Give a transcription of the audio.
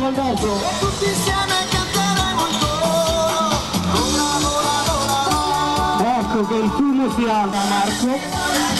di via Valdezzo. Tutti insieme canteremo il coro. Ecco che il fumo si alza Marco.